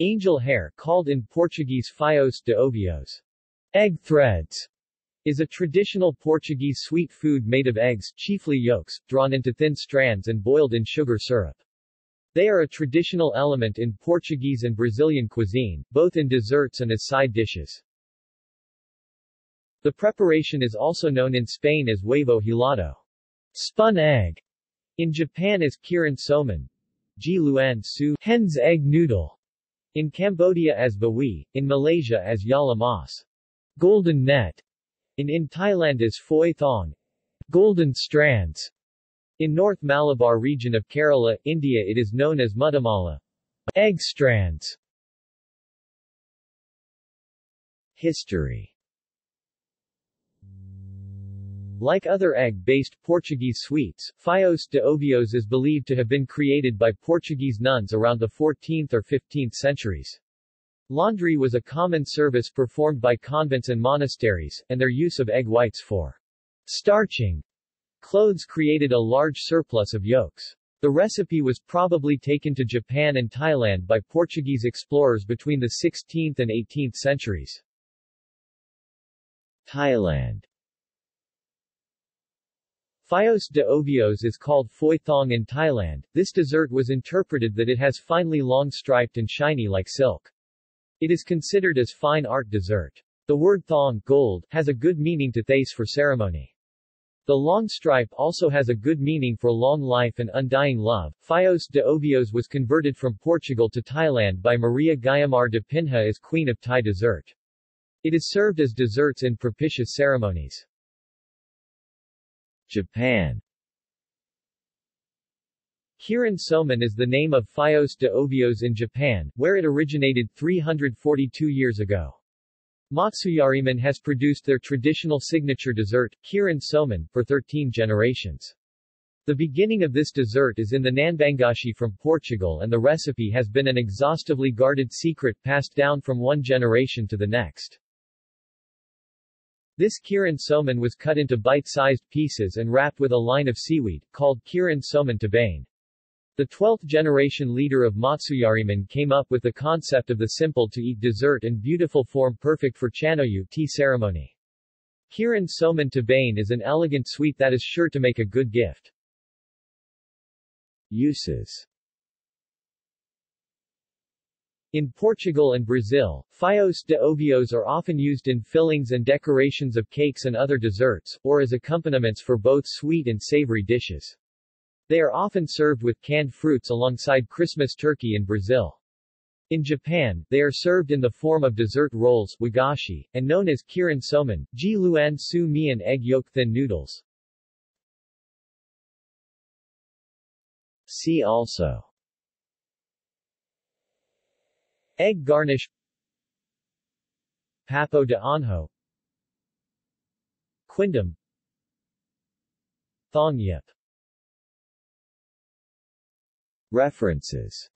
Angel hair called in Portuguese fios de ovos. Egg threads is a traditional Portuguese sweet food made of eggs, chiefly yolks, drawn into thin strands and boiled in sugar syrup. They are a traditional element in Portuguese and Brazilian cuisine, both in desserts and as side dishes. The preparation is also known in Spain as huevo hilado, spun egg, in Japan as keiran somen, ji luan su, hen's egg noodle, in Cambodia as vawee, in Malaysia as jala mas, golden net, in in Thailand as foi thong, golden strands. In North Malabar region of Kerala, India it is known as mudamala, egg strands. History Like other egg-based Portuguese sweets, Fios de Ovos is believed to have been created by Portuguese nuns around the 14th or 15th centuries. Laundry was a common service performed by convents and monasteries, and their use of egg whites for starching clothes created a large surplus of yolks. The recipe was probably taken to Japan and Thailand by Portuguese explorers between the 16th and 18th centuries. Thailand Fios de Ovos is called foi thong in Thailand. This dessert was interpreted that it has finely long striped and shiny like silk. It is considered as fine art dessert. The word thong gold has a good meaning to Thais for ceremony. The long stripe also has a good meaning for long life and undying love. Fios de Ovos was converted from Portugal to Thailand by Maria Guiomar de Pinha as queen of Thai dessert. It is served as desserts in propitious ceremonies. Japan Keiran Somen is the name of Fios de Ovos in Japan, where it originated 342 years ago. Matsuya Riemon has produced their traditional signature dessert, Keiran Somen, for 13 generations. The beginning of this dessert is in the Nambangashi from Portugal and the recipe has been an exhaustively guarded secret passed down from one generation to the next. This keiran somen was cut into bite-sized pieces and wrapped with a line of seaweed, called keiran somen tabane. The 12th generation leader of Matsuya Riemon came up with the concept of the simple-to-eat dessert and beautiful form perfect for chanoyu tea ceremony. Keiran somen tabane is an elegant sweet that is sure to make a good gift. Uses in Portugal and Brazil, fios de ovos are often used in fillings and decorations of cakes and other desserts, or as accompaniments for both sweet and savory dishes. They are often served with canned fruits alongside Christmas turkey in Brazil. In Japan, they are served in the form of dessert rolls wagashi, and known as keiran somen, ji luan su mian egg yolk thin noodles. See also Egg garnish. Papo de Anjo Quindim. Thong yip. References